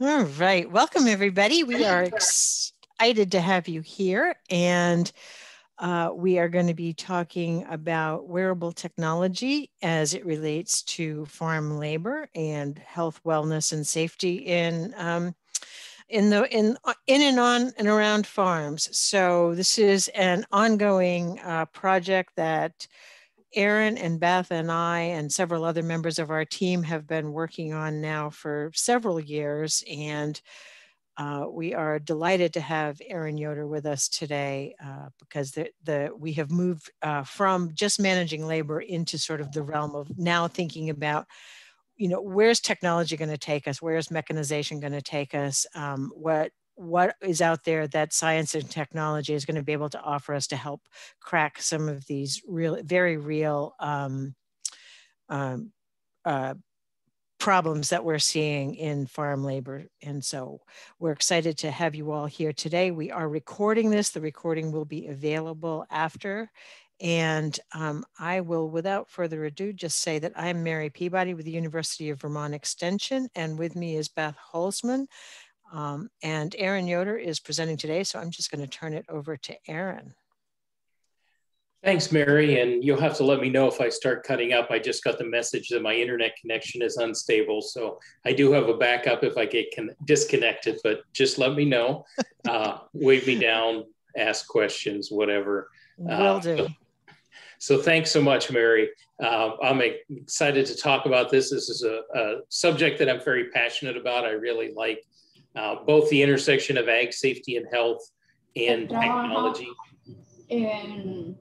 All right. Welcome, everybody. We are excited to have you here. And uh, we are going to be talking about wearable technology as it relates to farm labor and health, wellness, and safety in um, in the in in and on and around farms. So this is an ongoing uh, project that Aaron and Beth and I and several other members of our team have been working on now for several years. And uh, we are delighted to have Aaron Yoder with us today uh, because the, the, we have moved uh, from just managing labor into sort of the realm of now thinking about, you know, where's technology going to take us? Where's mechanization going to take us? Um, what what is out there that science and technology is going to be able to offer us to help crack some of these real, very real um, um, uh, problems that we're seeing in farm labor. And so we're excited to have you all here today. We are recording this. The recording will be available after. And um, I will, without further ado, just say that I'm Mary Peabody with the University of Vermont Extension, and with me is Beth Holzman, um, and Aaron Yoder is presenting today, so I'm just going to turn it over to Aaron. Thanks, Mary. And you'll have to let me know if I start cutting up. I just got the message that my internet connection is unstable. So I do have a backup if I get disconnected, but just let me know. Uh, wave me down, ask questions, whatever. Uh, Will do. So, so, thanks so much, Mary. Uh, I'm excited to talk about this. This is a, a subject that I'm very passionate about. I really like uh, both the intersection of ag safety and health and technology. And,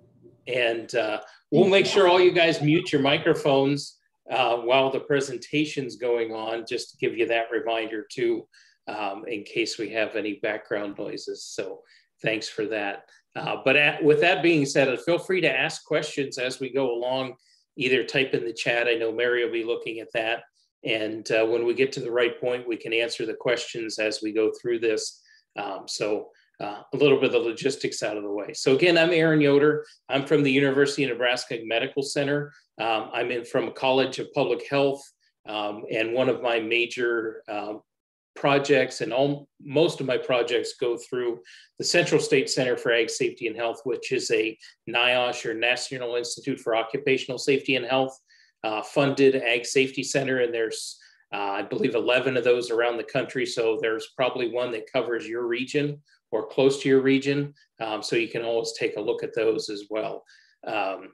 and uh, we'll make sure all you guys mute your microphones uh, while the presentation's going on, just to give you that reminder too, um, in case we have any background noises. So thanks for that. Uh, but at, with that being said, feel free to ask questions as we go along, either type in the chat. I know Mary will be looking at that and uh, when we get to the right point, we can answer the questions as we go through this. Um, so uh, a little bit of the logistics out of the way. So again, I'm Aaron Yoder. I'm from the University of Nebraska Medical Center. Um, I'm in from a College of Public Health. Um, and one of my major um, projects and all most of my projects go through the Central State Center for Ag Safety and Health, which is a NIOSH or National Institute for Occupational Safety and Health uh, funded ag safety center, and there's uh, I believe 11 of those around the country. So there's probably one that covers your region or close to your region. Um, so you can always take a look at those as well um,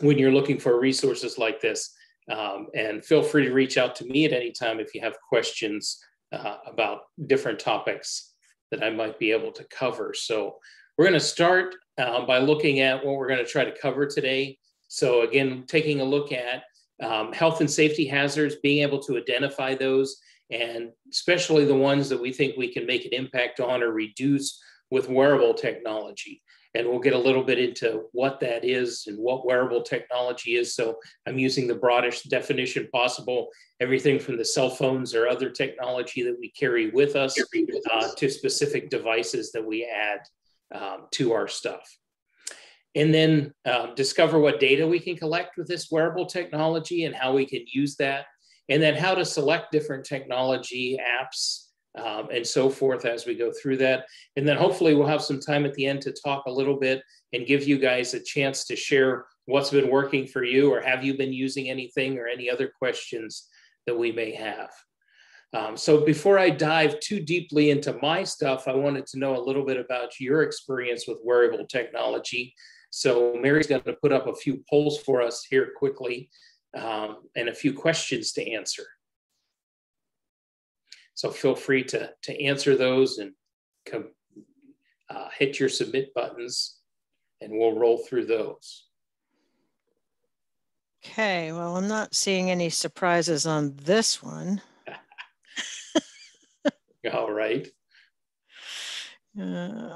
when you're looking for resources like this. Um, and feel free to reach out to me at any time if you have questions uh, about different topics that I might be able to cover. So we're going to start uh, by looking at what we're going to try to cover today. So again, taking a look at um, health and safety hazards, being able to identify those, and especially the ones that we think we can make an impact on or reduce with wearable technology. And we'll get a little bit into what that is and what wearable technology is. So I'm using the broadest definition possible, everything from the cell phones or other technology that we carry with us uh, to specific devices that we add um, to our stuff and then um, discover what data we can collect with this wearable technology and how we can use that, and then how to select different technology apps um, and so forth as we go through that. And then hopefully we'll have some time at the end to talk a little bit and give you guys a chance to share what's been working for you or have you been using anything or any other questions that we may have. Um, so before I dive too deeply into my stuff, I wanted to know a little bit about your experience with wearable technology so Mary's going to put up a few polls for us here quickly um, and a few questions to answer. So feel free to, to answer those and come, uh, hit your submit buttons and we'll roll through those. Okay, well, I'm not seeing any surprises on this one. All right. Uh,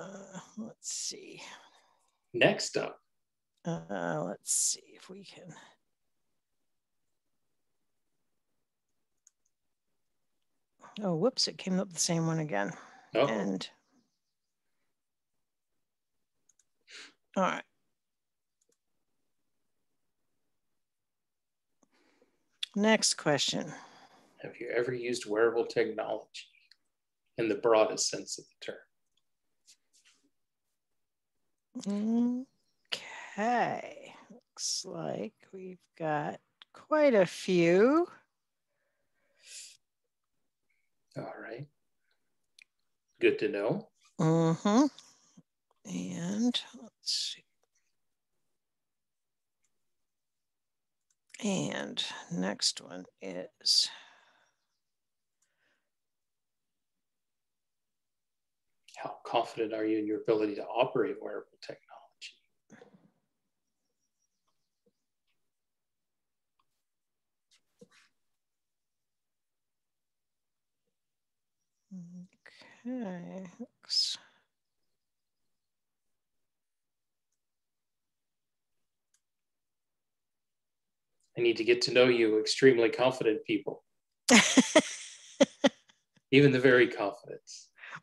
let's see. Next up. Uh, let's see if we can. Oh, whoops, it came up the same one again. Oh. And all right. Next question. Have you ever used wearable technology? in the broadest sense of the term. Okay, looks like we've got quite a few. All right. Good to know. Mm-hmm. And let's see. And next one is how confident are you in your ability to operate wearable technology? Okay. I need to get to know you, extremely confident people. Even the very confident.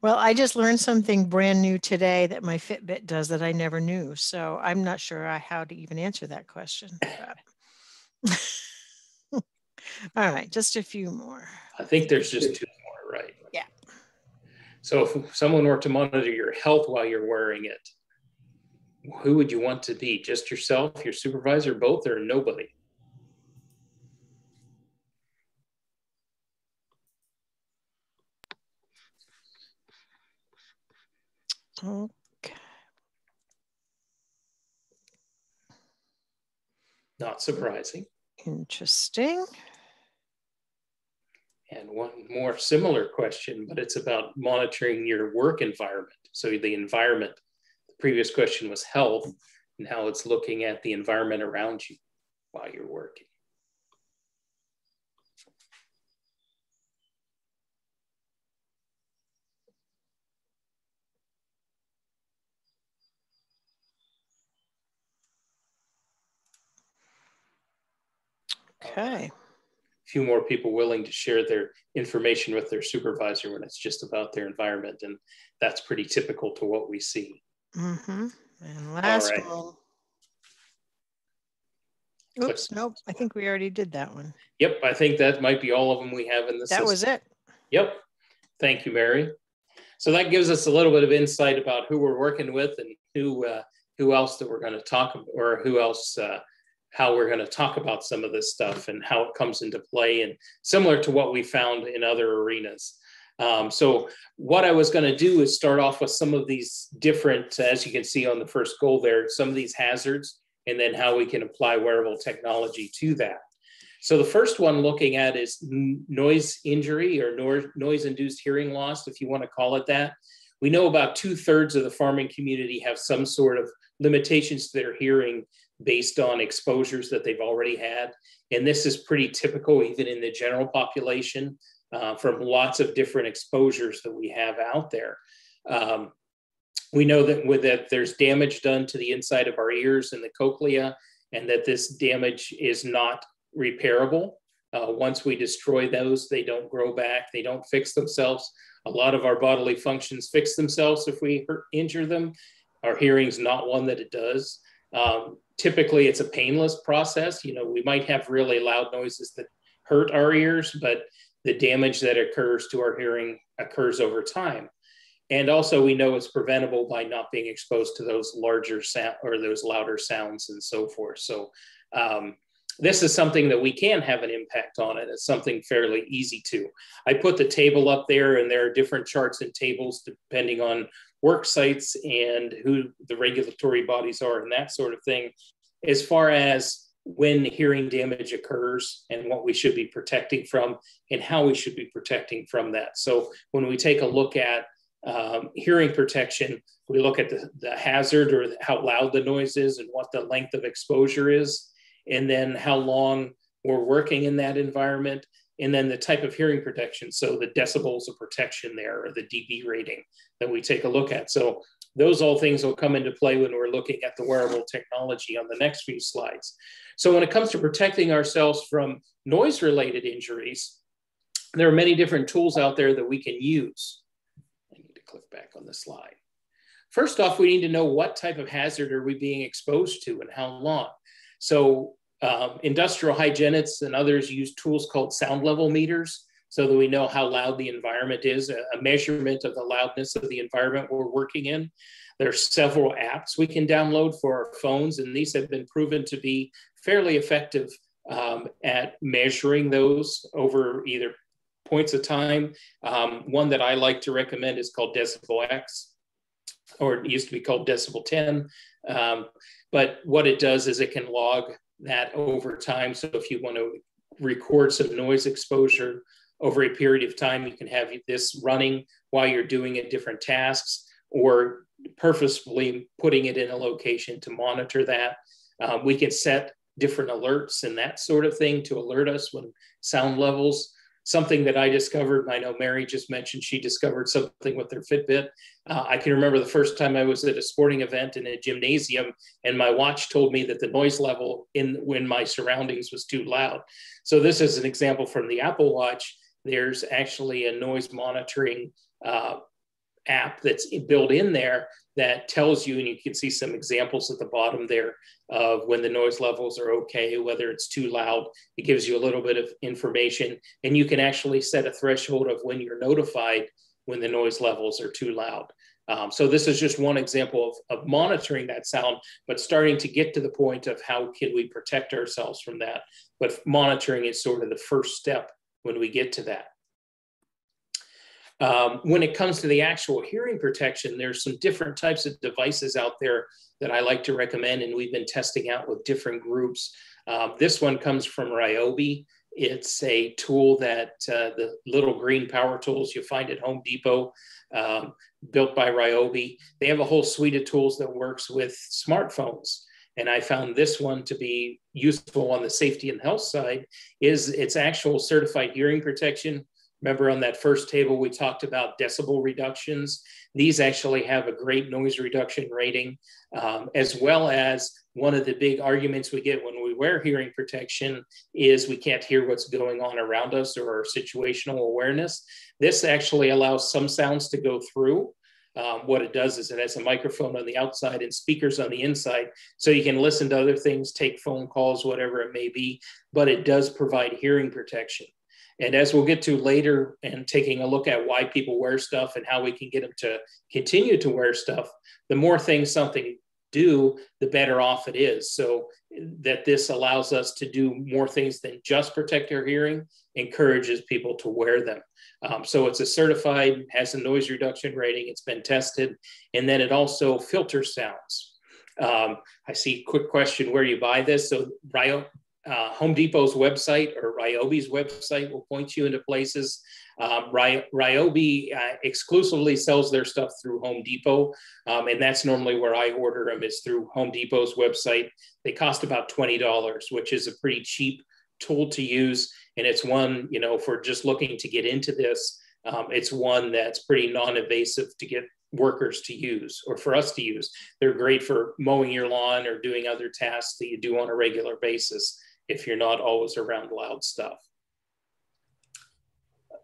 Well, I just learned something brand new today that my Fitbit does that I never knew. So I'm not sure uh, how to even answer that question. All right, just a few more. I think there's just two more, right? Yeah. So if someone were to monitor your health while you're wearing it, who would you want to be? Just yourself, your supervisor, both, or nobody? Okay. Not surprising. Interesting. And one more similar question, but it's about monitoring your work environment. So the environment, the previous question was health, and how it's looking at the environment around you while you're working. Okay. A few more people willing to share their information with their supervisor when it's just about their environment. And that's pretty typical to what we see. Mm-hmm. And last right. one. Oops, nope. I think we already did that one. Yep, I think that might be all of them we have in the That system. was it. Yep. Thank you, Mary. So that gives us a little bit of insight about who we're working with and who uh, who else that we're going to talk about, or who else uh, how we're going to talk about some of this stuff and how it comes into play and similar to what we found in other arenas. Um, so what I was going to do is start off with some of these different, as you can see on the first goal there, some of these hazards and then how we can apply wearable technology to that. So the first one looking at is noise injury or noise induced hearing loss, if you want to call it that. We know about two thirds of the farming community have some sort of limitations to their hearing based on exposures that they've already had. And this is pretty typical even in the general population uh, from lots of different exposures that we have out there. Um, we know that with that there's damage done to the inside of our ears and the cochlea, and that this damage is not repairable. Uh, once we destroy those, they don't grow back, they don't fix themselves. A lot of our bodily functions fix themselves if we hurt, injure them. Our hearing's not one that it does. Um, typically, it's a painless process. You know, we might have really loud noises that hurt our ears, but the damage that occurs to our hearing occurs over time. And also, we know it's preventable by not being exposed to those larger sound or those louder sounds and so forth. So, um, this is something that we can have an impact on it. It's something fairly easy to. I put the table up there, and there are different charts and tables depending on work sites and who the regulatory bodies are and that sort of thing, as far as when hearing damage occurs and what we should be protecting from and how we should be protecting from that. So when we take a look at um, hearing protection, we look at the, the hazard or how loud the noise is and what the length of exposure is, and then how long we're working in that environment and then the type of hearing protection. So the decibels of protection there or the dB rating that we take a look at. So those all things will come into play when we're looking at the wearable technology on the next few slides. So when it comes to protecting ourselves from noise related injuries, there are many different tools out there that we can use. I need to click back on the slide. First off, we need to know what type of hazard are we being exposed to and how long. So um, industrial hygienists and others use tools called sound level meters so that we know how loud the environment is, a, measurement of the loudness of the environment we're working in. There are several apps we can download for our phones, and these have been proven to be fairly effective um, at measuring those over either points of time. Um, one that I like to recommend is called Decibel X, or it used to be called Decibel 10. Um, but what it does is it can log that over time. So if you want to record some noise exposure over a period of time. You can have this running while you're doing it different tasks or purposefully putting it in a location to monitor that. Um, we can set different alerts and that sort of thing to alert us when sound levels something that I discovered. and I know Mary just mentioned she discovered something with her Fitbit. Uh, I can remember the first time I was at a sporting event in a gymnasium, and my watch told me that the noise level in when my surroundings was too loud. So this is an example from the Apple Watch. There's actually a noise monitoring uh, app that's built in there that tells you, and you can see some examples at the bottom there of when the noise levels are okay, whether it's too loud. It gives you a little bit of information, and you can actually set a threshold of when you're notified when the noise levels are too loud. Um, so this is just one example of, of monitoring that sound, but starting to get to the point of how can we protect ourselves from that. But monitoring is sort of the first step when we get to that. Um, when it comes to the actual hearing protection, there's some different types of devices out there that I like to recommend, and we've been testing out with different groups. Um, this one comes from Ryobi. It's a tool that uh, the little green power tools you find at Home Depot, um, built by Ryobi. They have a whole suite of tools that works with smartphones. And I found this one to be useful on the safety and health side is its actual certified hearing protection Remember on that first table, we talked about decibel reductions. These actually have a great noise reduction rating, um, as well as one of the big arguments we get when we wear hearing protection is we can't hear what's going on around us or our situational awareness. This actually allows some sounds to go through. Um, what it does is it has a microphone on the outside and speakers on the inside. So you can listen to other things, take phone calls, whatever it may be, but it does provide hearing protection. And as we'll get to later, and taking a look at why people wear stuff and how we can get them to continue to wear stuff, the more things something do, the better off it is. So that this allows us to do more things than just protect our hearing, encourages people to wear them. Um, so it's a certified, has a noise reduction rating, it's been tested, and then it also filters sounds. Um, I see quick question where you buy this. So Ryo, uh, Home Depot's website or Ryobi's website will point you into places. Um, Ryobi uh, exclusively sells their stuff through Home Depot, um, and that's normally where I order them is through Home Depot's website. They cost about twenty dollars, which is a pretty cheap tool to use, and it's one you know for just looking to get into this. Um, it's one that's pretty non-invasive to get workers to use or for us to use. They're great for mowing your lawn or doing other tasks that you do on a regular basis if you're not always around loud stuff.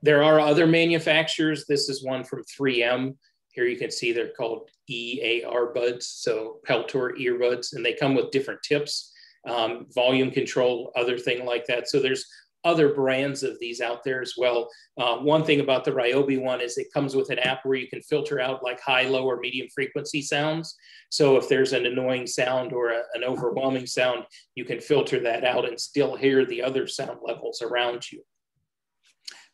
There are other manufacturers. This is one from 3M. Here you can see they're called EAR buds, so Peltor earbuds, and they come with different tips, um, volume control, other thing like that. So there's other brands of these out there as well. Uh, one thing about the Ryobi one is it comes with an app where you can filter out like high, low, or medium frequency sounds. So if there's an annoying sound or a, an overwhelming sound, you can filter that out and still hear the other sound levels around you.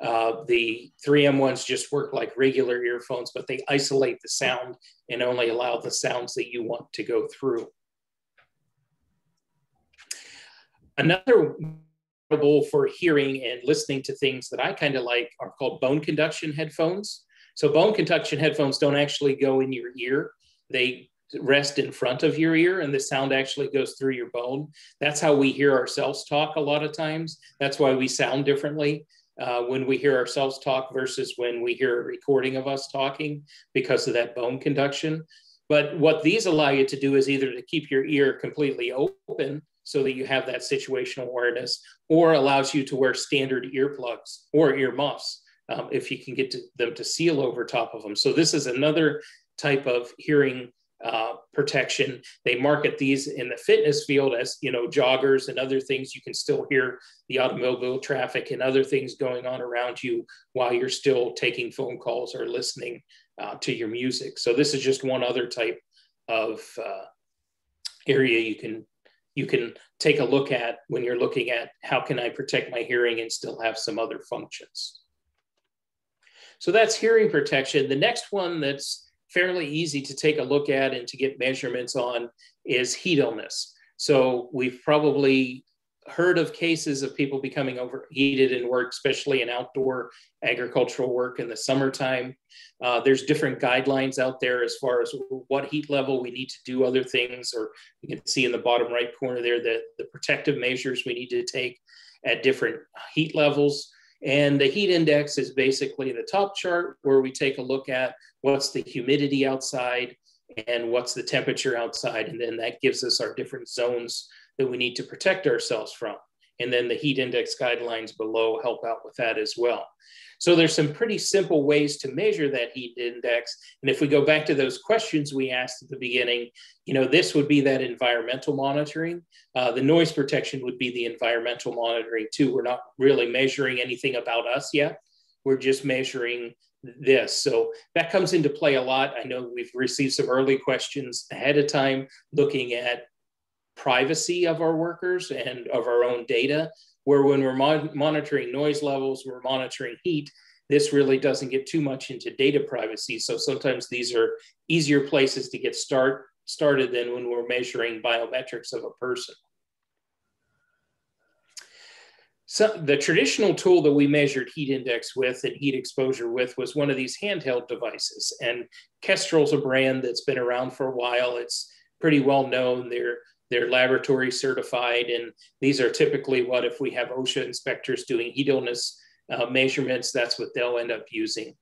Uh, the 3M ones just work like regular earphones, but they isolate the sound and only allow the sounds that you want to go through. Another for hearing and listening to things that I kind of like are called bone conduction headphones. So bone conduction headphones don't actually go in your ear. They rest in front of your ear and the sound actually goes through your bone. That's how we hear ourselves talk a lot of times. That's why we sound differently uh, when we hear ourselves talk versus when we hear a recording of us talking because of that bone conduction. But what these allow you to do is either to keep your ear completely open so that you have that situational awareness, or allows you to wear standard earplugs or earmuffs um, if you can get to them to seal over top of them. So this is another type of hearing uh, protection. They market these in the fitness field as you know joggers and other things. You can still hear the automobile traffic and other things going on around you while you're still taking phone calls or listening uh, to your music. So this is just one other type of uh, area you can you can take a look at when you're looking at how can I protect my hearing and still have some other functions. So that's hearing protection. The next one that's fairly easy to take a look at and to get measurements on is heat illness. So we've probably heard of cases of people becoming overheated in work, especially in outdoor agricultural work in the summertime. Uh, there's different guidelines out there as far as what heat level we need to do other things, or you can see in the bottom right corner there that the protective measures we need to take at different heat levels. And the heat index is basically the top chart where we take a look at what's the humidity outside and what's the temperature outside. And then that gives us our different zones that we need to protect ourselves from. And then the heat index guidelines below help out with that as well. So there's some pretty simple ways to measure that heat index. And if we go back to those questions we asked at the beginning, you know, this would be that environmental monitoring. Uh, the noise protection would be the environmental monitoring too. We're not really measuring anything about us yet. We're just measuring this. So that comes into play a lot. I know we've received some early questions ahead of time looking at privacy of our workers and of our own data, where when we're mon monitoring noise levels, we're monitoring heat, this really doesn't get too much into data privacy. So sometimes these are easier places to get start, started than when we're measuring biometrics of a person. So the traditional tool that we measured heat index with and heat exposure with was one of these handheld devices. And Kestrel's a brand that's been around for a while. It's pretty well known. They're they're laboratory certified, and these are typically what if we have OSHA inspectors doing heat illness uh, measurements, that's what they'll end up using.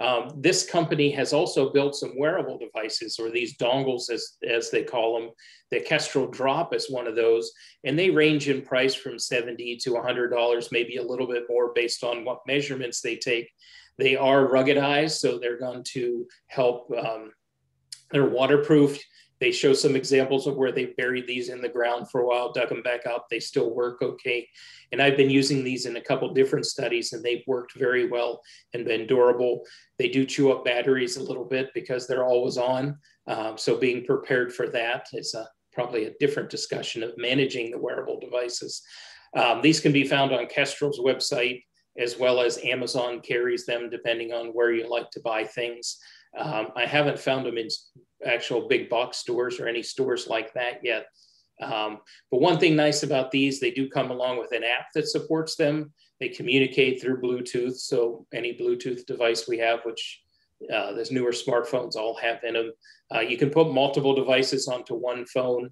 Um, this company has also built some wearable devices, or these dongles, as, as they call them. The Kestrel Drop is one of those, and they range in price from 70 to $100, maybe a little bit more based on what measurements they take. They are ruggedized, so they're going to help. Um, they're waterproof. They show some examples of where they buried these in the ground for a while, dug them back up. They still work okay. And I've been using these in a couple different studies and they've worked very well and been durable. They do chew up batteries a little bit because they're always on. Um, so being prepared for that is a, probably a different discussion of managing the wearable devices. Um, these can be found on Kestrel's website as well as Amazon carries them depending on where you like to buy things. Um, I haven't found them in actual big box stores or any stores like that yet. Um, but one thing nice about these, they do come along with an app that supports them. They communicate through Bluetooth. So any Bluetooth device we have, which uh, those newer smartphones all have in them, uh, you can put multiple devices onto one phone.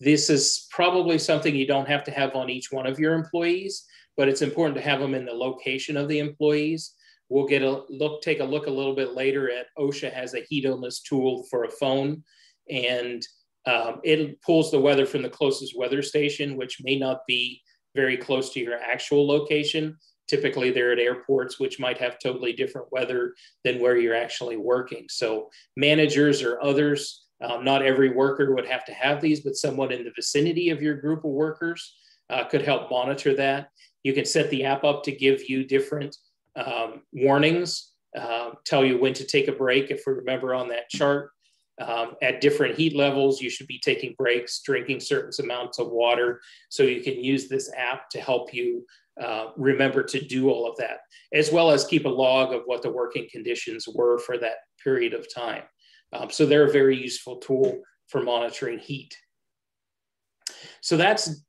This is probably something you don't have to have on each one of your employees, but it's important to have them in the location of the employees. We'll get a look, take a look a little bit later at OSHA has a heat illness tool for a phone, and um, it pulls the weather from the closest weather station, which may not be very close to your actual location. Typically, they're at airports, which might have totally different weather than where you're actually working. So, managers or others, um, not every worker would have to have these, but someone in the vicinity of your group of workers uh, could help monitor that. You can set the app up to give you different um, warnings, uh, tell you when to take a break. If we remember on that chart, um, at different heat levels, you should be taking breaks, drinking certain amounts of water. So you can use this app to help you uh, remember to do all of that, as well as keep a log of what the working conditions were for that period of time. Um, so they're a very useful tool for monitoring heat. So that's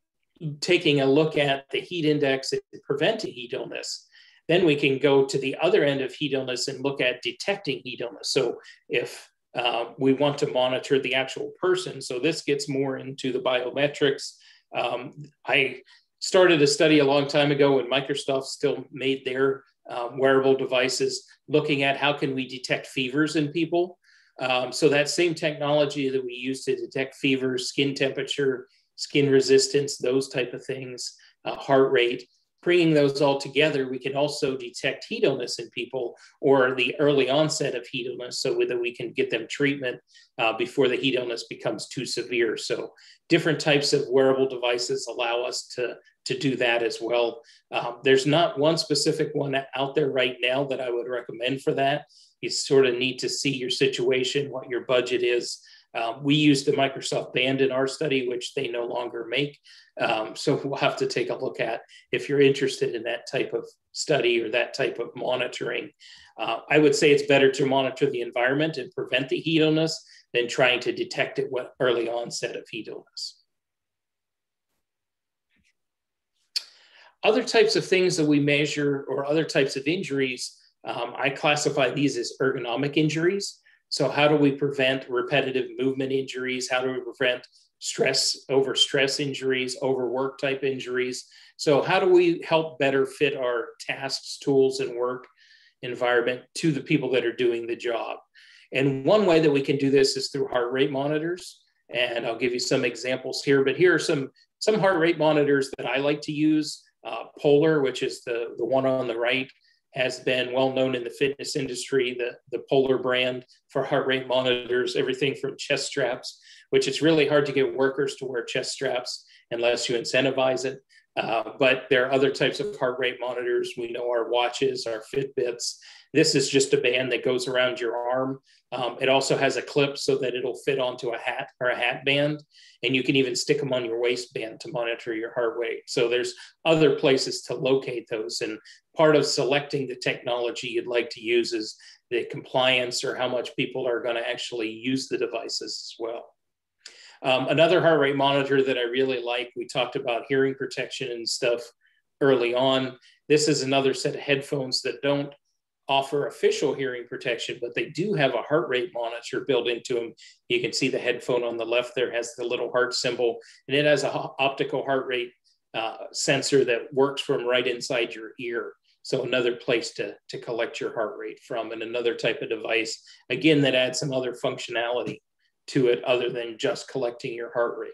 taking a look at the heat index and preventing heat illness. Then we can go to the other end of heat illness and look at detecting heat illness. So if uh, we want to monitor the actual person, so this gets more into the biometrics. Um, I started a study a long time ago when Microsoft still made their um, wearable devices, looking at how can we detect fevers in people. Um, so that same technology that we use to detect fevers, skin temperature, skin resistance, those type of things, uh, heart rate, bringing those all together, we can also detect heat illness in people or the early onset of heat illness so that we can get them treatment uh, before the heat illness becomes too severe. So different types of wearable devices allow us to, to do that as well. Um, there's not one specific one out there right now that I would recommend for that. You sort of need to see your situation, what your budget is, um, we used the Microsoft Band in our study, which they no longer make. Um, so we'll have to take a look at if you're interested in that type of study or that type of monitoring. Uh, I would say it's better to monitor the environment and prevent the heat illness than trying to detect it with early onset of heat illness. Other types of things that we measure or other types of injuries, um, I classify these as ergonomic injuries. So, how do we prevent repetitive movement injuries? How do we prevent stress over stress injuries, overwork type injuries? So, how do we help better fit our tasks, tools, and work environment to the people that are doing the job? And one way that we can do this is through heart rate monitors. And I'll give you some examples here, but here are some, some heart rate monitors that I like to use. Uh, Polar, which is the, the one on the right, has been well known in the fitness industry, the, the Polar brand for heart rate monitors, everything from chest straps, which it's really hard to get workers to wear chest straps unless you incentivize it. Uh, but there are other types of heart rate monitors. We know our watches, our Fitbits. This is just a band that goes around your arm. Um, it also has a clip so that it'll fit onto a hat or a hat band. And you can even stick them on your waistband to monitor your heart rate. So there's other places to locate those. And part of selecting the technology you'd like to use is the compliance or how much people are going to actually use the devices as well. Um, another heart rate monitor that I really like, we talked about hearing protection and stuff early on. This is another set of headphones that don't offer official hearing protection, but they do have a heart rate monitor built into them. You can see the headphone on the left there has the little heart symbol, and it has an optical heart rate uh, sensor that works from right inside your ear. So another place to, to collect your heart rate from and another type of device, again, that adds some other functionality to it other than just collecting your heart rate.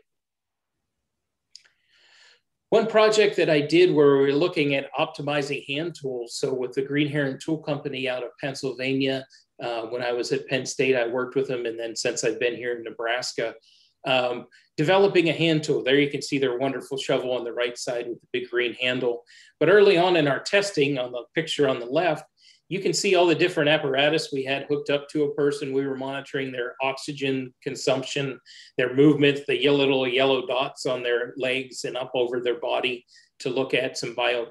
One project that I did where we were looking at optimizing hand tools. So with the Green Heron Tool Company out of Pennsylvania, uh, when I was at Penn State, I worked with them. And then since I've been here in Nebraska, um, developing a hand tool. There you can see their wonderful shovel on the right side with the big green handle. But early on in our testing on the picture on the left, you can see all the different apparatus we had hooked up to a person. We were monitoring their oxygen consumption, their movement, the little yellow dots on their legs and up over their body to look at some bio,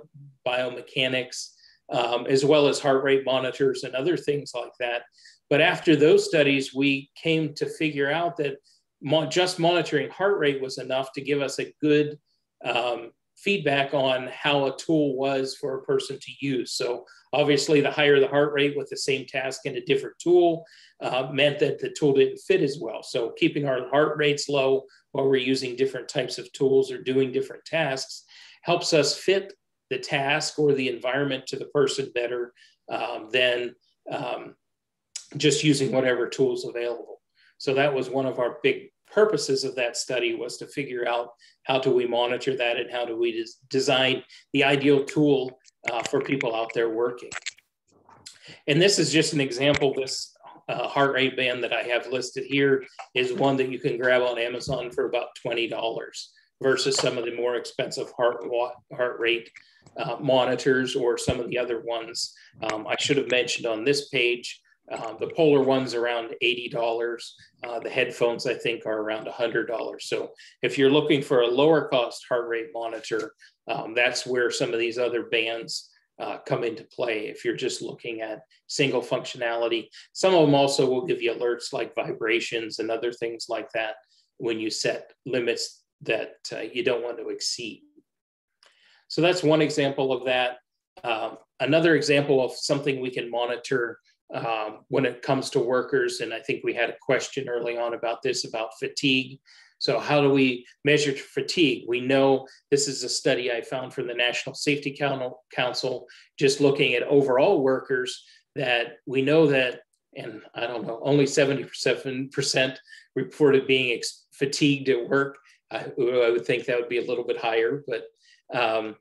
biomechanics, um, as well as heart rate monitors and other things like that. But after those studies, we came to figure out that mo just monitoring heart rate was enough to give us a good um, feedback on how a tool was for a person to use. So obviously the higher the heart rate with the same task in a different tool uh, meant that the tool didn't fit as well. So keeping our heart rates low while we're using different types of tools or doing different tasks helps us fit the task or the environment to the person better um, than um, just using whatever tools available. So that was one of our big purposes of that study was to figure out how do we monitor that and how do we des design the ideal tool uh, for people out there working. And this is just an example. This uh, heart rate band that I have listed here is one that you can grab on Amazon for about $20 versus some of the more expensive heart, heart rate uh, monitors or some of the other ones. Um, I should have mentioned on this page, uh, the Polar one's around $80. Uh, the headphones, I think, are around $100. So if you're looking for a lower cost heart rate monitor, um, that's where some of these other bands uh, come into play. If you're just looking at single functionality, some of them also will give you alerts like vibrations and other things like that when you set limits that uh, you don't want to exceed. So that's one example of that. Um, another example of something we can monitor um, when it comes to workers. And I think we had a question early on about this about fatigue. So, how do we measure fatigue? We know this is a study I found from the National Safety Council, just looking at overall workers, that we know that, and I don't know, only 77% reported being ex- fatigued at work. I, I, would think that would be a little bit higher, but um,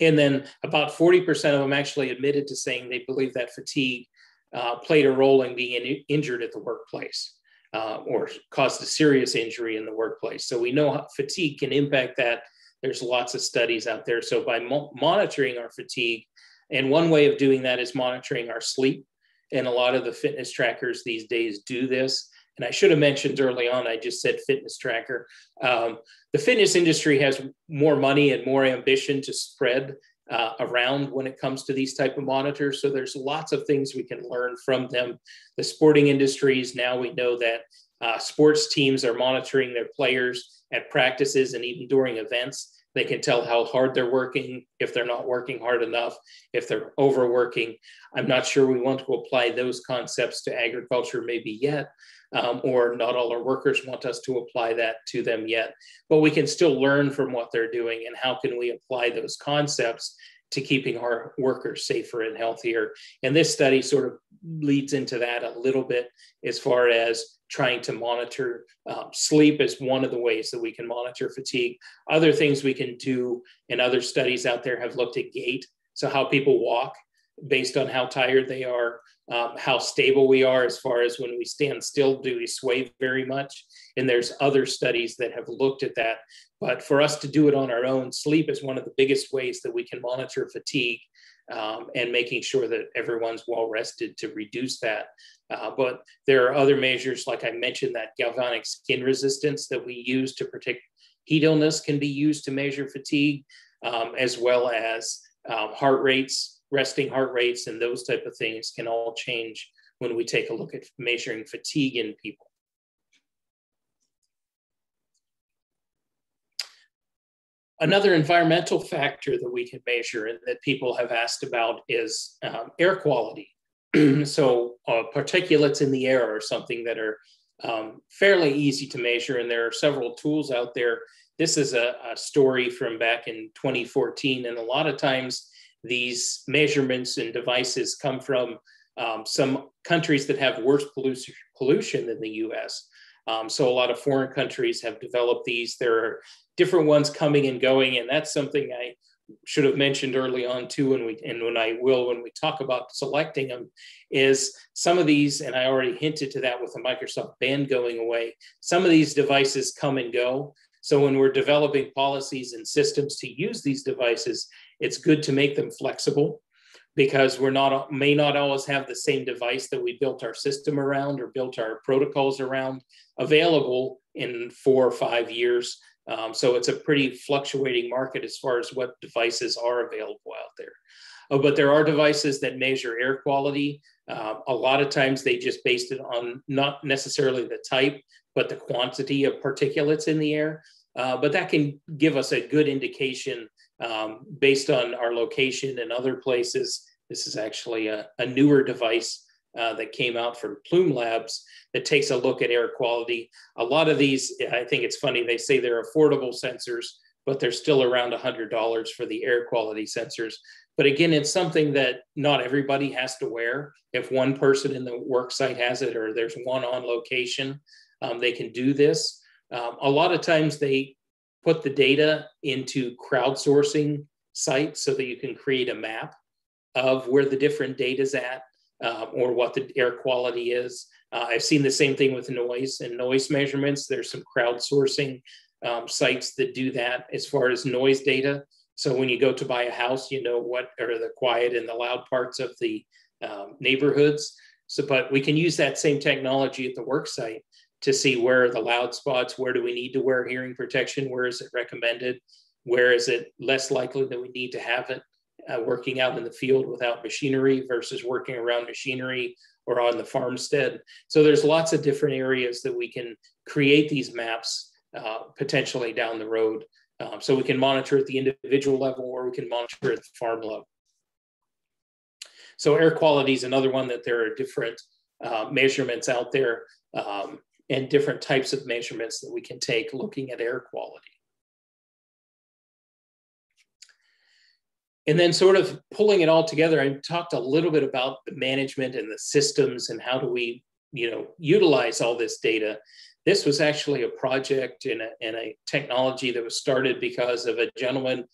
And then about 40% of them actually admitted to saying they believe that fatigue uh, played a role in being in, injured at the workplace uh, or caused a serious injury in the workplace. So we know fatigue can impact that. There's lots of studies out there. So by mo- monitoring our fatigue, and one way of doing that is monitoring our sleep. And a lot of the fitness trackers these days do this. And I should have mentioned early on, I just said fitness tracker. Um, the fitness industry has more money and more ambition to spread uh, around when it comes to these type of monitors. So there's lots of things we can learn from them. The sporting industries, now we know that uh, sports teams are monitoring their players at practices and even during events. They can tell how hard they're working, if they're not working hard enough, if they're overworking. I'm not sure we want to apply those concepts to agriculture maybe yet, um, or not all our workers want us to apply that to them yet. But we can still learn from what they're doing and how can we apply those concepts to keeping our workers safer and healthier. And this study sort of leads into that a little bit as far as trying to monitor um, sleep is one of the ways that we can monitor fatigue. Other things we can do, and other studies out there have looked at gait, so how people walk based on how tired they are, um, how stable we are as far as when we stand still, do we sway very much? And there's other studies that have looked at that. But for us to do it on our own, sleep is one of the biggest ways that we can monitor fatigue um, and making sure that everyone's well rested to reduce that. Uh, but there are other measures, like I mentioned, that galvanic skin resistance that we use to protect heat illness can be used to measure fatigue, um, as well as um, heart rates, resting heart rates, and those type of things can all change when we take a look at measuring fatigue in people. Another environmental factor that we can measure and that people have asked about is um, air quality. so, uh, particulates in the air are something that are um, fairly easy to measure, and there are several tools out there. This is a, a pollution from back in 2014, and a lot of times these measurements and devices come from um, some countries that have worse pollution, than the US. Um, so a lot of foreign countries have developed these. There are different ones coming and going, and that's something I should have mentioned early on too, and we and when I will when we talk about selecting them, is some of these, and I already hinted to that with the Microsoft Band going away. Some of these devices come and go. So when we're developing policies and systems to use these devices, it's good to make them flexible because we're not may not always have the same device that we built our system around or built our protocols around available in four or five years. Um, so it's a pretty fluctuating market as far as what devices are available out there. Oh, but there are devices that measure air quality. Uh, a lot of times they just based it on not necessarily the type, but the quantity of particulates in the air. Uh, but that can give us a good indication um, based on our location and other places. This is actually a, a newer device uh, that came out from Plume Labs that takes a look at air quality. A lot of these, I think it's funny, they say they're affordable sensors, but they're still around $100 for the air quality sensors. But again, it's something that not everybody has to wear. If one person in the work site has it or there's one on location, um, they can do this. Um, a lot of times they put the data into crowdsourcing sites so that you can create a map of where the different data is at uh, or what the air quality is. Uh, I've seen the same thing with noise and noise measurements. There's some crowdsourcing um, sites that do that as far as noise data. So when you go to buy a house, you know what are the quiet and the loud parts of the um, neighborhoods. So, but we can use that same technology at the work site to see where are the loud spots, where do we need to wear hearing protection, where is it recommended, where is it less likely that we need to have it, uh, working out in the field without machinery versus working around machinery or on the farmstead. So there's lots of different areas that we can create these maps uh, potentially down the road. Um, so we can monitor at the individual level or we can monitor at the farm level. So air quality is another one that there are different uh, measurements out there. Um, and different types of measurements that we can take looking at air quality. And then sort of pulling it all together, I talked a little bit about the management and the systems and how do we, you know, utilize all this data. This was actually a project and a, a technology that was started because of a gentleman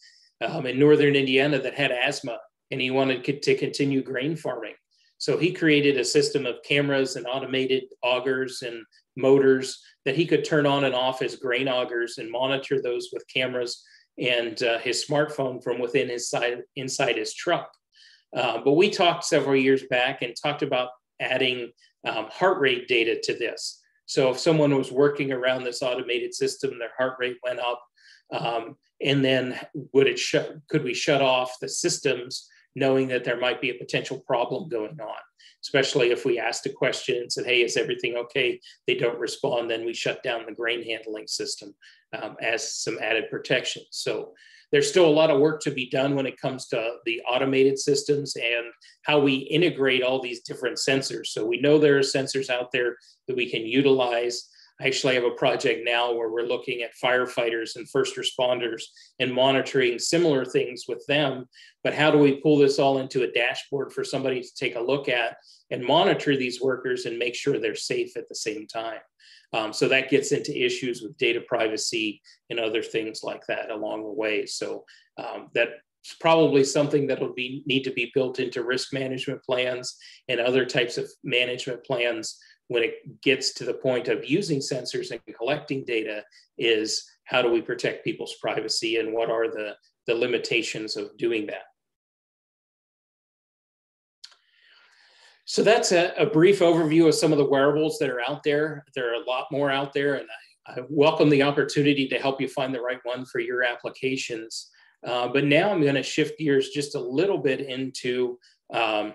um, in northern Indiana that had asthma and he wanted to continue grain farming. So he created a system of cameras and automated augers and motors that he could turn on and off as grain augers and monitor those with cameras and uh, his smartphone from within his side inside his truck. Uh, but we talked several years back and talked about adding um, heart rate data to this. So if someone was working around this automated system, their heart rate went up, um, and then would it? Could we shut off the systems, knowing that there might be a potential problem going on? Especially if we asked a question and said, "Hey, is everything okay?" They don't respond, then we shut down the grain handling system um, as some added protection. So there's still a lot of work to be done when it comes to the automated systems and how we integrate all these different sensors. So we know there are sensors out there that we can utilize. I actually have a project now where we're looking at firefighters and first responders and monitoring similar things with them. But how do we pull this all into a dashboard for somebody to take a look at and monitor these workers and make sure they're safe at the same time? Um, so that gets into issues with data privacy and other things like that along the way. So um, that's probably something that will be need to be built into risk management plans and other types of management plans when it gets to the point of using sensors and collecting data is how do we protect people's privacy and what are the, the limitations of doing that. So that's a, a, brief overview of some of the wearables that are out there. There are a lot more out there, and I, I welcome the opportunity to help you find the right one for your applications. Uh, but now I'm going to shift gears just a little bit into um,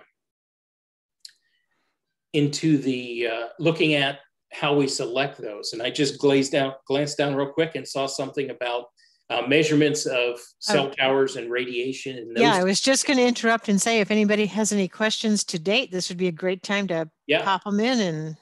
into the uh, looking at how we select those. And I just glazed down, glanced down real quick and saw something about uh, measurements of cell oh. towers and radiation. And yeah, I was just going to interrupt and say if anybody has any questions to date, this would be a great time to yeah. pop them in. And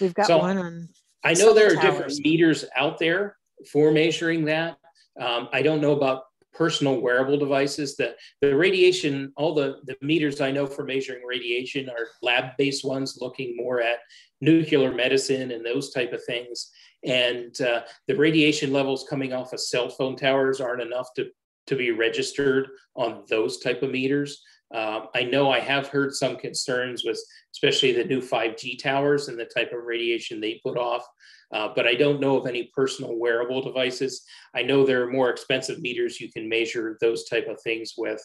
we've got so one on. I know there are towers. different meters out there for measuring that. Um, I don't know about personal wearable devices. The, the radiation, all the, the meters I know for measuring radiation are lab based ones looking more at nuclear medicine and those type of things. And uh, the radiation levels coming off of cell phone towers aren't enough to, to be registered on those type of meters. Um, I know I have heard some concerns with especially the new 5G towers and the type of radiation they put off, uh, but I don't know of any personal wearable devices. I know there are more expensive meters you can measure those type of things with.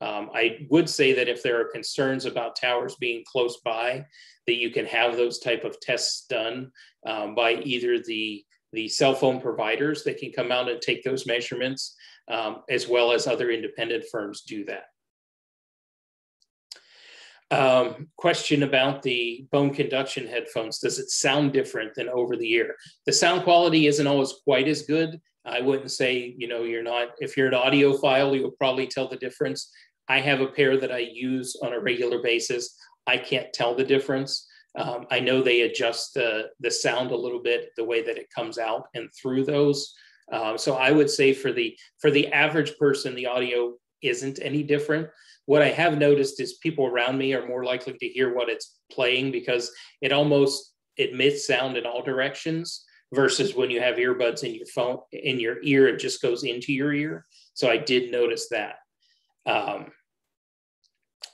Um, I would say that if there are concerns about towers being close by, that you can have those type of tests done um, by either the the cell phone providers that can come out and take those measurements, um, as well as other independent firms do that. Um, question about the bone conduction headphones. Does it sound different than over the ear? The sound quality isn't always quite as good. I wouldn't say, you know, you're not, if you're an audiophile, you'll probably tell the difference. I have a pair that I use on a regular basis. I can't tell the difference. Um, I know they adjust the, the sound a little bit, the way that it comes out and through those. Um, so I would say for the for the average person, the audio isn't any different. What I have noticed is people around me are more likely to hear what it's playing because it almost emits sound in all directions versus when you have earbuds in your phone in your ear, it just goes into your ear. So I did notice that. Um,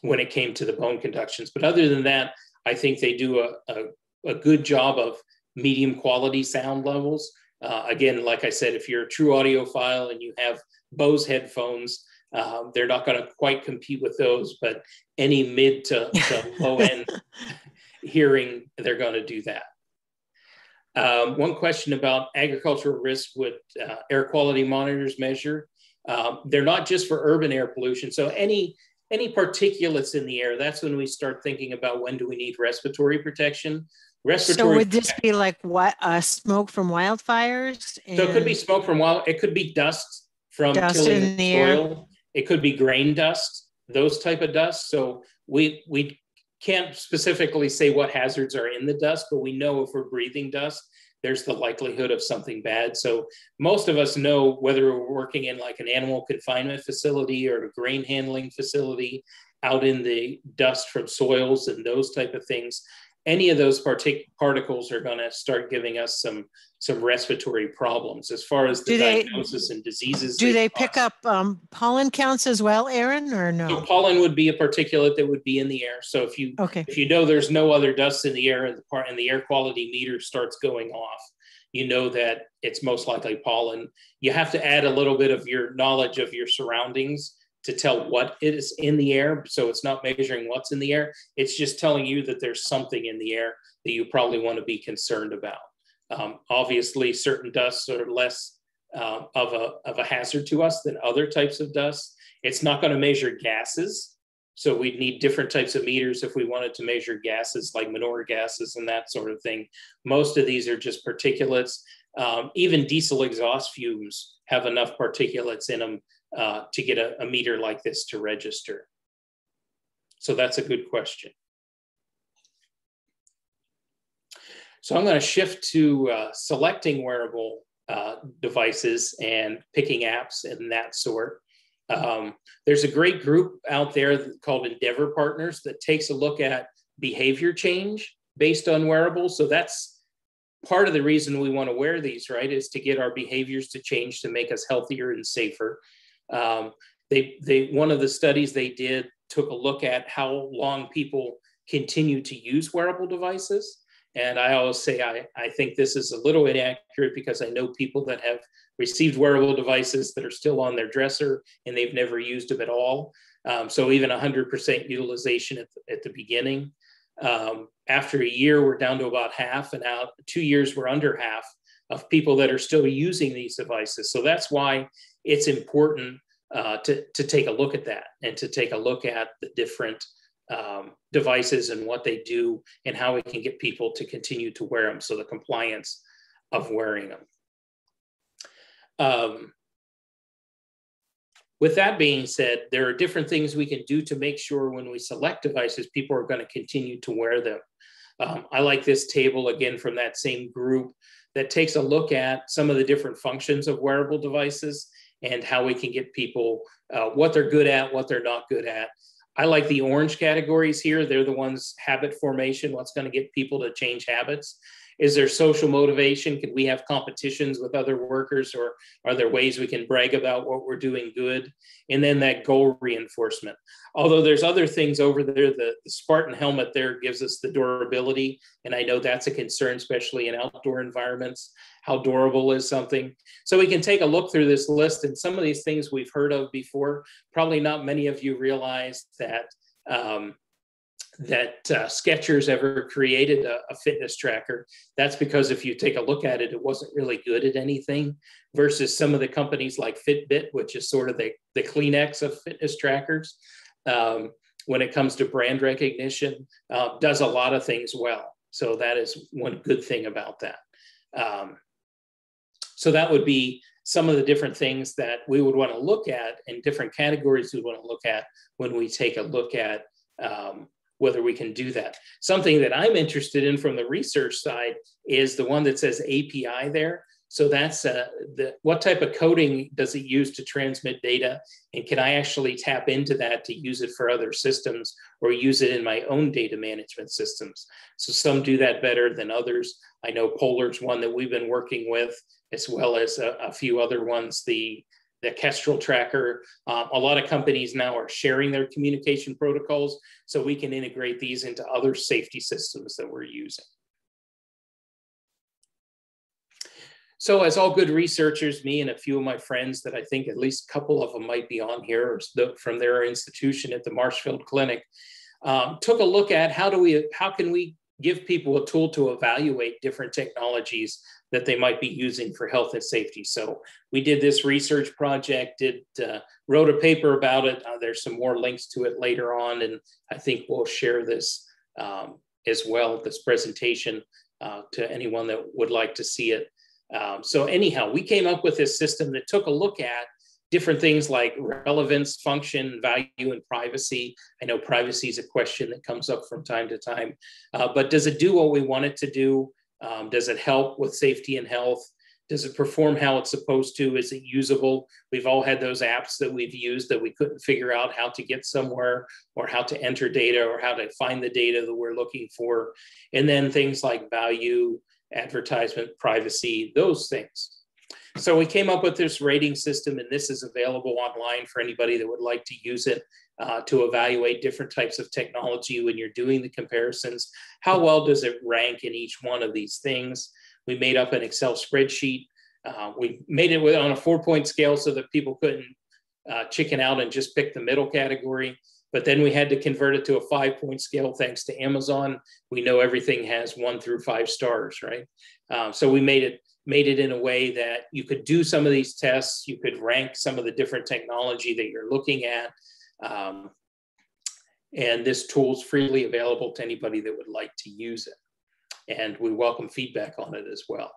when it came to the bone conductions. But other than that, I think they do a, a, a good job of medium quality sound levels. Uh, again, like I said, if you're a true audiophile and you have Bose headphones, um, they're not going to quite compete with those, but any mid to, to low end hearing, they're going to do that. Um, one question about agricultural risk would uh, air quality monitors measure. Um, they're not just for urban air pollution. So any any particulates in the air, that's when we start thinking about when do we need respiratory protection. Respiratory so would this be like what uh, smoke from wildfires? And... So it could be smoke from wild. It could be dust from dust tilling the soil. Air. It could be grain dust, those type of dust. So we we can't specifically say what hazards are in the dust, but we know if we're breathing dust, there's the likelihood of something bad. So most of us know whether we're working in like an animal confinement facility or a grain handling facility out in the dust from soils and those type of things, any of those partic- particles are going to start giving us some some respiratory problems as far as the do diagnosis they, and diseases. Do they, they pick up um, pollen counts as well, Aaron, or no? So pollen would be a particulate that would be in the air. So if you okay. if you know there's no other dust in the air and the part and the air quality meter starts going off, you know that it's most likely pollen. You have to add a little bit of your knowledge of your surroundings to tell what is in the air. So it's not measuring what's in the air. It's just telling you that there's something in the air that you probably want to be concerned about. Um, obviously, certain dusts are less uh, of, a, of a hazard to us than other types of dust. It's not going to measure gases. So we'd need different types of meters if we wanted to measure gases like manure gases and that sort of thing. Most of these are just particulates. Um, even diesel exhaust fumes have enough particulates in them uh, to get a, a meter like this to register. So that's a good question. So I'm going to shift to uh, selecting wearable uh, devices and picking apps and that sort. Um, there's a great group out there called Endeavor Partners that takes a look at behavior change based on wearables. So that's part of the reason we want to wear these, right? Is to get our behaviors to change to make us healthier and safer. Um, they, they, one of the studies they did took a look at how long people continue to use wearable devices. And I always say I, I think this is a little inaccurate because I know people that have received wearable devices that are still on their dresser and they've never used them at all. Um, so even 100% utilization at the, at the beginning. Um, after a year, we're down to about half, and now two years, we're under half of people that are still using these devices. So that's why it's important uh, to, to take a look at that and to take a look at the different um, devices and what they do and how we can get people to continue to wear them. So the compliance of wearing them. Um, with that being said, there are different things we can do to make sure when we select devices, people are going to continue to wear them. Um, I like this table again from that same group that takes a look at some of the different functions of wearable devices and how we can get people uh, what they're good at, what they're not good at, I like the orange categories here. They're the ones habit formation, what's going to get people to change habits. Is there social motivation? Can we have competitions with other workers or are there ways we can brag about what we're doing good? And then that goal reinforcement. Although there's other things over there, the, the Spartan helmet there gives us the durability. And I know that's a concern, especially in outdoor environments. How durable is something? So we can take a look through this list and some of these things we've heard of before. Probably not many of you realize that um, that uh, Skechers ever created a, a, fitness tracker. That's because if you take a look at it, it wasn't really good at anything versus some of the companies like Fitbit, which is sort of the, the Kleenex of fitness trackers. Um, when it comes to brand recognition, uh, does a lot of things well. So that is one good thing about that. Um, so that would be some of the different things that we would want to look at and different categories we want to look at when we take a look at um, whether we can do that. Something that I'm interested in from the research side is the one that says API there. So that's uh, the, what type of coding does it use to transmit data? And can I actually tap into that to use it for other systems or use it in my own data management systems? So some do that better than others. I know Polar's one that we've been working with, as well as a, a few other ones. The the Kestrel tracker. Um, a lot of companies now are sharing their communication protocols so we can integrate these into other safety systems that we're using. So as all good researchers, me and a few of my friends that I think at least a couple of them might be on here from their institution at the Marshfield Clinic, um, took a look at how do we, how can we give people a tool to evaluate different technologies that they might be using for health and safety. So we did this research project, did uh, wrote a paper about it. Uh, there's some more links to it later on, and I think we'll share this um, as well, this presentation uh, to anyone that would like to see it. Um, so anyhow, we came up with this system that took a look at different things like relevance, function, value, and privacy. I know privacy is a question that comes up from time to time, uh, but does it do what we want it to do? Um, does it help with safety and health? Does it perform how it's supposed to? Is it usable? We've all had those apps that we've used that we couldn't figure out how to get somewhere or how to enter data or how to find the data that we're looking for. And then things like value, advertisement, privacy, those things. So we came up with this rating system, and this is available online for anybody that would like to use it uh, to evaluate different types of technology when you're doing the comparisons. How well does it rank in each one of these things? We made up an Excel spreadsheet. Uh, we made it on a four point scale so that people couldn't uh, chicken out and just pick the middle category. But then we had to convert it to a five point scale thanks to Amazon. We know everything has one through five stars, right? Um, so we made it made it in a way that you could do some of these tests, you could rank some of the different technology that you're looking at. Um, and this tool is freely available to anybody that would like to use it. And we welcome feedback on it as well.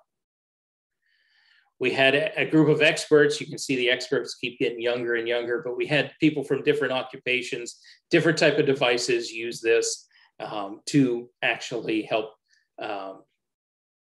We had a, group of experts. You can see the experts keep getting younger and younger, but we had people from different occupations, different type of devices use this um, to actually help um,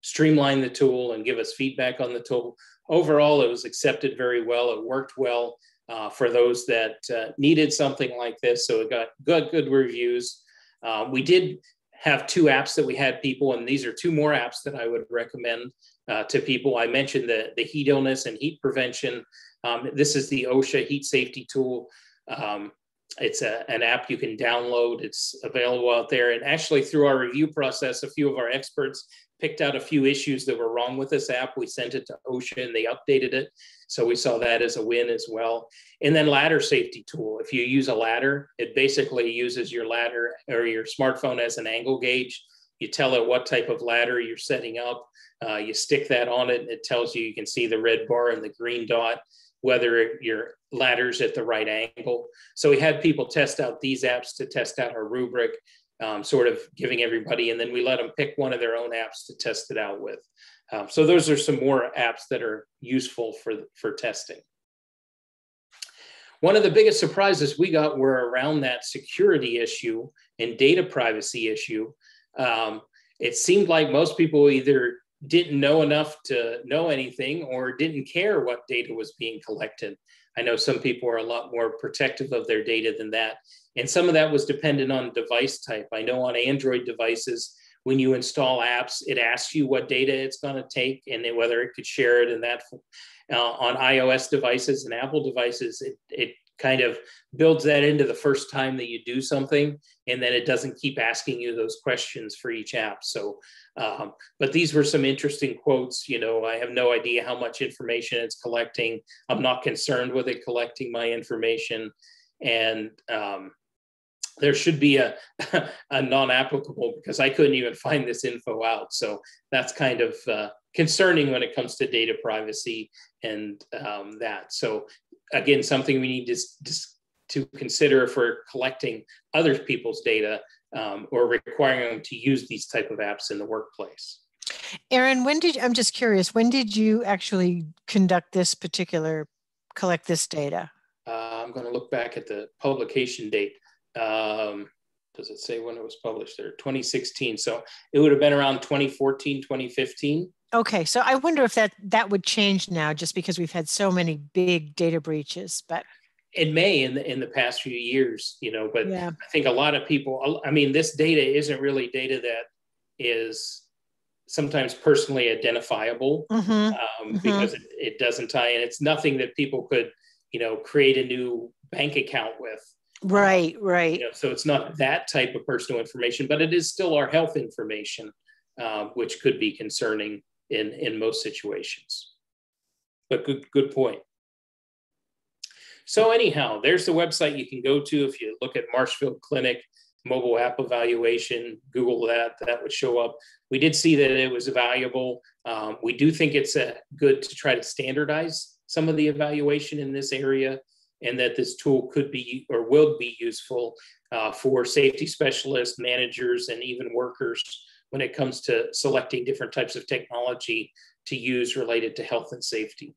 streamline the tool and give us feedback on the tool. Overall, it was accepted very well. It worked well uh, for those that uh, needed something like this. So it got good, good reviews. Uh, we did have two apps that we had people, and these are two more apps that I would recommend uh, to people. I mentioned the, the heat illness and heat prevention. Um, this is the OSHA heat safety tool. Um, it's a, an app you can download. It's available out there. And actually, through our review process, a few of our experts picked out a few issues that were wrong with this app. We sent it to OSHA and they updated it. So we saw that as a win as well. And then ladder safety tool. If you use a ladder, it basically uses your ladder or your smartphone as an angle gauge. You tell it what type of ladder you're setting up. Uh, you stick that on it and it tells you, you can see the red bar and the green dot, whether your ladder's at the right angle. So we had people test out these apps to test out our rubric um, sort of giving everybody, and then we let them pick one of their own apps to test it out with. Um, so those are some more apps that are useful for, for testing. One of the biggest surprises we got were around that security issue and data privacy issue. Um, it seemed like most people either didn't know enough to know anything or didn't care what data was being collected. I know some people are a lot more protective of their data than that. And some of that was dependent on device type. I know on Android devices, when you install apps, it asks you what data it's going to take and whether it could share it. And that uh, on iOS devices and Apple devices, it, it kind of builds that into the first time that you do something and then it doesn't keep asking you those questions for each app so um, but these were some interesting quotes you know i have no idea how much information it's collecting i'm not concerned with it collecting my information and um, there should be a, a non-applicable because I couldn't even find this info out. So that's kind of uh, concerning when it comes to data privacy and um, that. So again, something we need to, to consider for collecting other people's data um, or requiring them to use these type of apps in the workplace. Aaron, when did I'm just curious, when did you actually conduct this particular, collect this data? Uh, I'm going to look back at the publication date. Um, does it say when it was published there? 2016. So it would have been around 2014, 2015. Okay, so I wonder if that that would change now, just because we've had so many big data breaches. But it may in the in the past few years, you know. But yeah. I think a lot of people. I mean, this data isn't really data that is sometimes personally identifiable mm-hmm. Um, mm-hmm. because it, it doesn't tie in. It's nothing that people could, you know, create a new bank account with Right, right. You know, so it's not that type of personal information, but it is still our health information, um, which could be concerning in in most situations. But good good point. So anyhow, there's the website you can go to if you look at Marshfield Clinic mobile app evaluation. Google that; that would show up. We did see that it was valuable. Um, we do think it's a, good to try to standardize some of the evaluation in this area and that this tool could be or will be useful uh, for safety specialists, managers, and even workers when it comes to selecting different types of technology to use related to health and safety.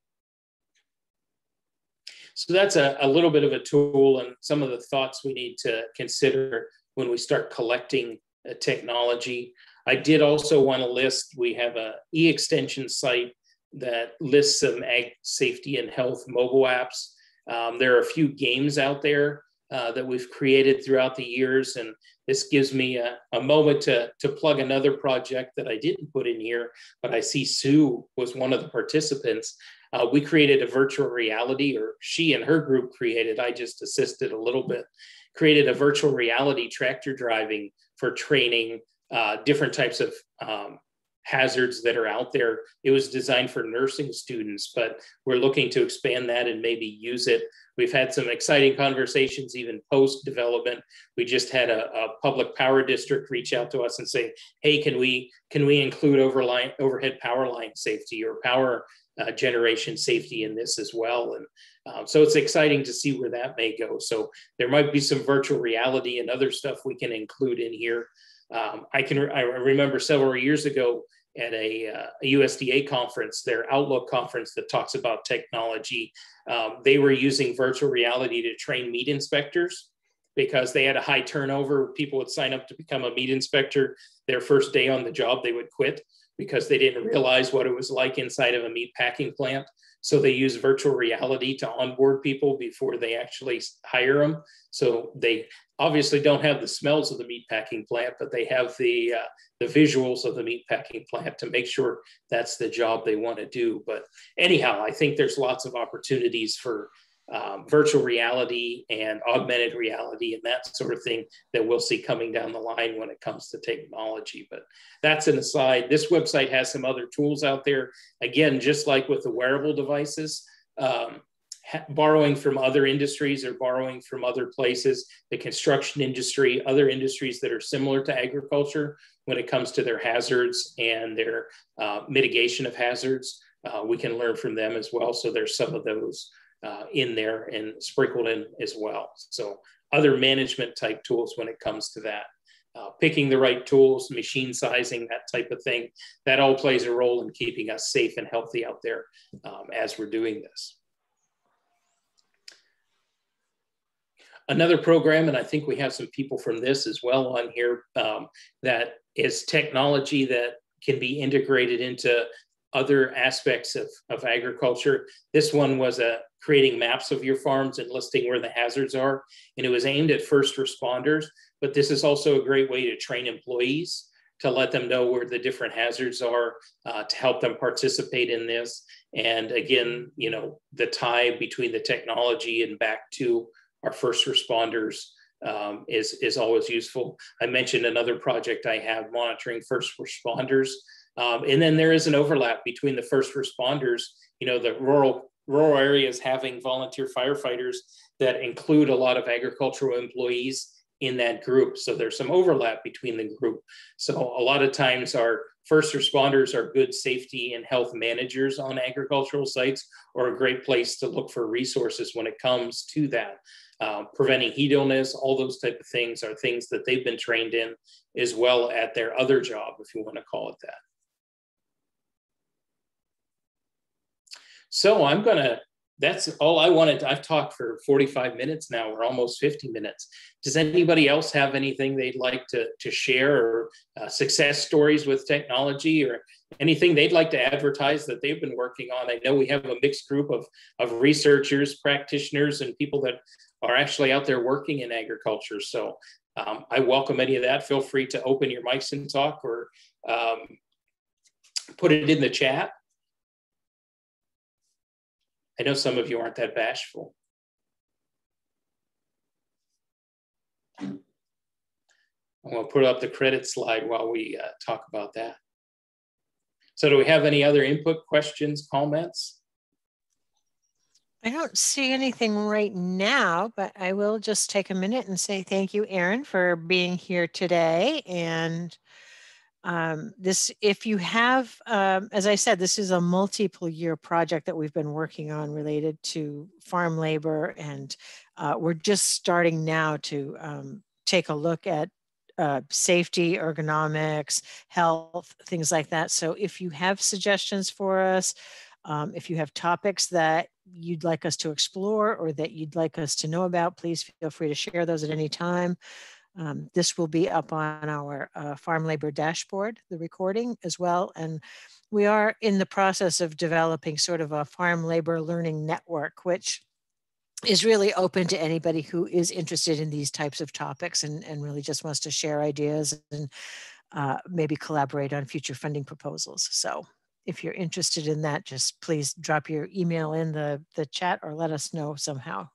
So that's a, a little bit of a tool and some of the thoughts we need to consider when we start collecting technology. I did also want to list, we have a e-extension site that lists some ag safety and health mobile apps. Um, there are a few games out there uh, that we've created throughout the years, and this gives me a, a moment to, to plug another project that I didn't put in here, but I see Sue was one of the participants. Uh, we created a virtual reality, or she and her group created, I just assisted a little bit, created a virtual reality tractor driving for training uh, different types of um, hazards that are out there. It was designed for nursing students, but we're looking to expand that and maybe use it. We've had some exciting conversations even post development. We just had a, a, public power district reach out to us and say, "Hey, can we can we include overline, overhead power line safety or power uh, generation safety in this as well?" And um, so it's exciting to see where that may go. So there might be some virtual reality and other stuff we can include in here. Um, I can re- I remember several years ago at a, uh, a, USDA conference, their Outlook conference that talks about technology. Um, they were using virtual reality to train meat inspectors because they had a high turnover. People would sign up to become a meat inspector. Their first day on the job, they would quit because they didn't realize what it was like inside of a meat packing plant. So they use virtual reality to onboard people before they actually hire them. So they obviously don't have the smells of the meat packing plant, but they have the uh, the visuals of the meat packing plant to make sure that's the job they want to do. But anyhow, I think there's lots of opportunities for um, virtual reality and augmented reality and that sort of thing that we'll see coming down the line when it comes to technology. But that's an aside. This website has some other tools out there. Again, just like with the wearable devices, um, borrowing from other industries or borrowing from other places, the construction industry, other industries that are similar to agriculture when it comes to their hazards and their uh, mitigation of hazards. Uh, we can learn from them as well. So there's some of those uh, in there and sprinkled in as well. So other management type tools when it comes to that. Uh, picking the right tools, machine sizing, that type of thing, that all plays a role in keeping us safe and healthy out there um, as we're doing this. Another program, and I think we have some people from this as well on here, um, that is technology that can be integrated into other aspects of, of agriculture. This one was a creating maps of your farms and listing where the hazards are. And it was aimed at first responders, but this is also a great way to train employees to let them know where the different hazards are, uh, to help them participate in this. And again, you know, the tie between the technology and back to our first responders um, is, is always useful. I mentioned another project I have monitoring first responders. Um, and then there is an overlap between the first responders, you know, the rural rural areas having volunteer firefighters that include a lot of agricultural employees in that group. So there's some overlap between the group. So a lot of times our first responders are good safety and health managers on agricultural sites or a great place to look for resources when it comes to that. Uh, preventing heat illness, all those type of things are things that they've been trained in as well at their other job, if you want to call it that. So I'm going to, that's all I wanted. I've talked for 45 minutes now, or almost 50 minutes. Does anybody else have anything they'd like to, to share or uh, success stories with technology or anything they'd like to advertise that they've been working on? I know we have a mixed group of, of researchers, practitioners, and people that are actually out there working in agriculture. So um, I welcome any of that. Feel free to open your mics and talk or um, put it in the chat. I know some of you aren't that bashful. I'm going to put up the credit slide while we uh, talk about that. So do we have any other input, questions, comments? I don't see anything right now, but I will just take a minute and say thank you, Aaron, for being here today and um, this, if you have, um, as I said, this is a multiple year project that we've been working on related to farm labor, and uh, we're just starting now to um, take a look at uh, safety, ergonomics, health, things like that. So if you have suggestions for us, um, if you have topics that you'd like us to explore or that you'd like us to know about, please feel free to share those at any time. Um, this will be up on our uh, farm labor dashboard, the recording as well. And we are in the process of developing sort of a farm labor learning network, which is really open to anybody who is interested in these types of topics and, and really just wants to share ideas and uh, maybe collaborate on future funding proposals. So if you're interested in that, just please drop your email in the, the chat or let us know somehow.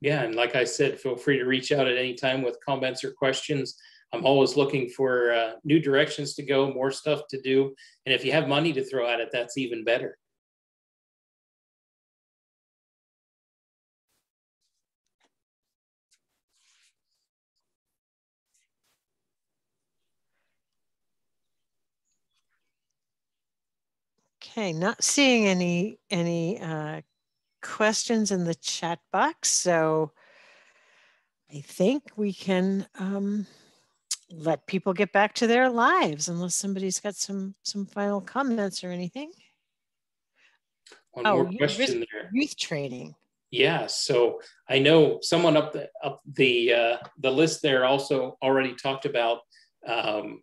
Yeah, and like I said, feel free to reach out at any time with comments or questions. I'm always looking for uh, new directions to go, more stuff to do. And if you have money to throw at it, that's even better. Okay, not seeing any any uh, questions in the chat box, so I think we can um, let people get back to their lives unless somebody's got some some final comments or anything. One oh, more question youth, there. Youth training. Yeah, so I know someone up the up the uh, the list there also already talked about um,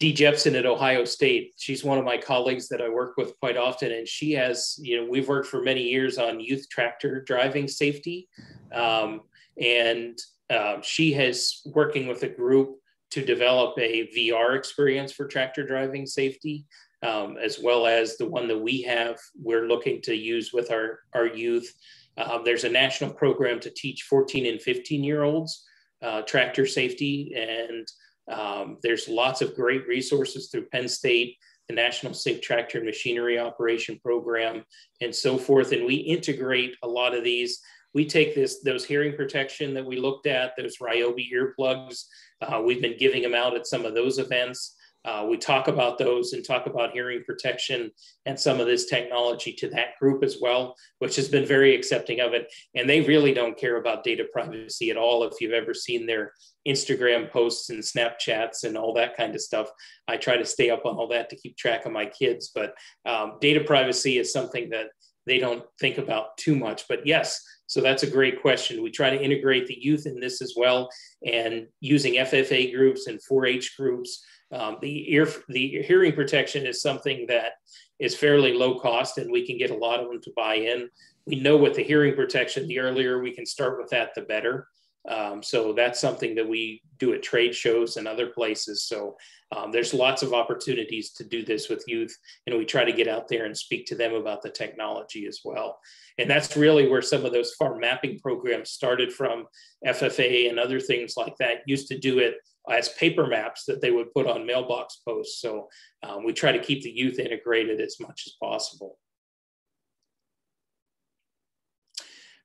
Dee Jepsen at Ohio State. She's one of my colleagues that I work with quite often, and she has, you know, we've worked for many years on youth tractor driving safety, um, and uh, she has working with a group to develop a VR experience for tractor driving safety, um, as well as the one that we have. We're looking to use with our our youth. Um, there's a national program to teach 14 and 15 year olds uh, tractor safety and um, there's lots of great resources through Penn State, the National Safe Tractor and Machinery Operation Program, and so forth. And we integrate a lot of these. We take this those hearing protection that we looked at, those Ryobi earplugs. Uh, we've been giving them out at some of those events. Uh, we talk about those and talk about hearing protection and some of this technology to that group as well, which has been very accepting of it. And they really don't care about data privacy at all. If you've ever seen their Instagram posts and Snapchats and all that kind of stuff, I try to stay up on all that to keep track of my kids. But um, data privacy is something that they don't think about too much. But yes, so that's a great question. We try to integrate the youth in this as well and using FFA groups and 4 H groups um, the ear, the hearing protection is something that is fairly low cost, and we can get a lot of them to buy in. We know with the hearing protection, the earlier we can start with that, the better. Um, so that's something that we do at trade shows and other places. So um, there's lots of opportunities to do this with youth, and we try to get out there and speak to them about the technology as well. And that's really where some of those farm mapping programs started from. FFA and other things like that used to do it as paper maps that they would put on mailbox posts. So um, we try to keep the youth integrated as much as possible.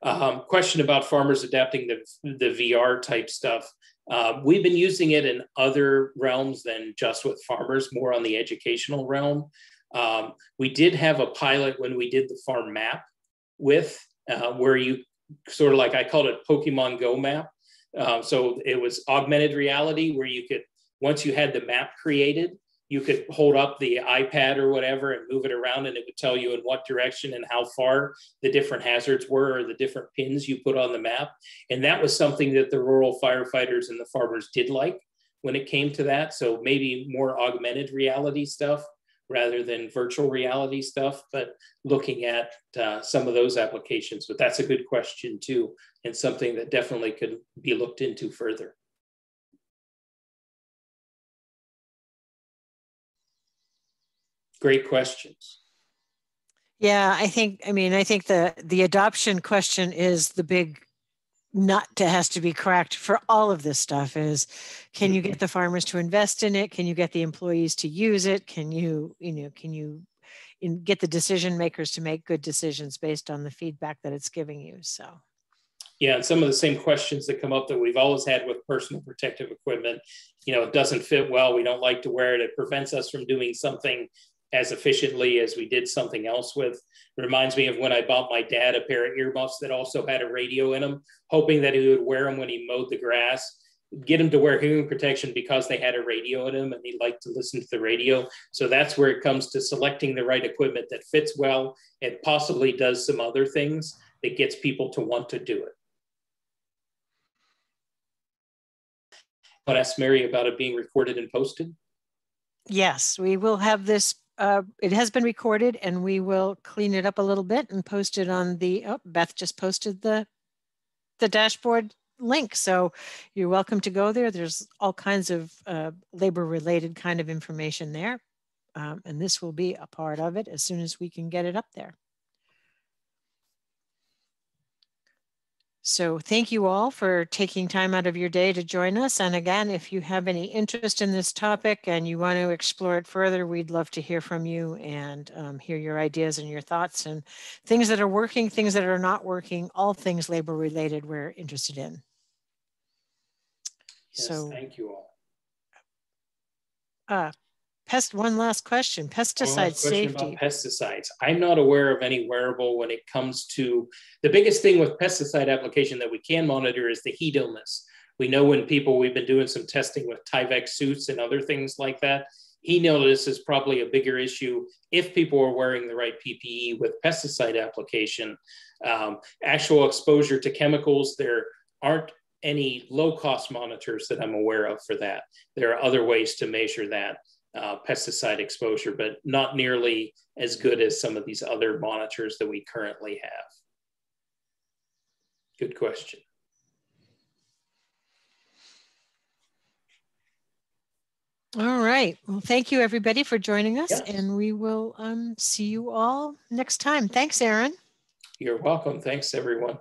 Um, question about farmers adapting the, the VR type stuff. Uh, we've been using it in other realms than just with farmers, more on the educational realm. Um, we did have a pilot when we did the farm map with, uh, where you sort of like I called it Pokemon Go map, um, so it was augmented reality where you could, once you had the map created, you could hold up the iPad or whatever and move it around, and it would tell you in what direction and how far the different hazards were or the different pins you put on the map. And that was something that the rural firefighters and the farmers did like when it came to that. So maybe more augmented reality stuff rather than virtual reality stuff, but looking at uh, some of those applications. But that's a good question too, and something that definitely could be looked into further. Great questions. Yeah, I think, I mean, I think the, the adoption question is the big nut that has to be cracked for all of this stuff is can you get mm-hmm. the farmers to invest in it can you get the employees to use it can you you know can you in, get the decision makers to make good decisions based on the feedback that it's giving you so yeah and some of the same questions that come up that we've always had with personal protective equipment you know it doesn't fit well we don't like to wear it it prevents us from doing something as efficiently as we did something else with. It reminds me of when I bought my dad a pair of earmuffs that also had a radio in them, hoping that he would wear them when he mowed the grass. Get him to wear hearing protection because they had a radio in them and he liked to listen to the radio. So that's where it comes to selecting the right equipment that fits well and possibly does some other things that gets people to want to do it. To ask Mary about it being recorded and posted? Yes, we will have this. Uh, it has been recorded and we will clean it up a little bit and post it on the, oh, Beth just posted the, the dashboard link. So you're welcome to go there. There's all kinds of uh, labor related kind of information there. Um, and this will be a part of it as soon as we can get it up there. So thank you all for taking time out of your day to join us. And again, if you have any interest in this topic and you want to explore it further, we'd love to hear from you and um, hear your ideas and your thoughts and things that are working, things that are not working, all things labor related we're interested in. Yes, so thank you all. Uh, pest one last question pesticide last question safety. pesticides. I'm not aware of any wearable when it comes to the biggest thing with pesticide application that we can monitor is the heat illness. We know when people we've been doing some testing with tyvek suits and other things like that. Heat illness is probably a bigger issue if people are wearing the right ppe with pesticide application. Um, actual exposure to chemicals there aren't any low cost monitors that i'm aware of for that. There are other ways to measure that uh, pesticide exposure, but not nearly as good as some of these other monitors that we currently have. Good question. All right. Well, thank you everybody for joining us and we will um, see you all next time. Thanks, Aaron. You're welcome. Thanks, everyone.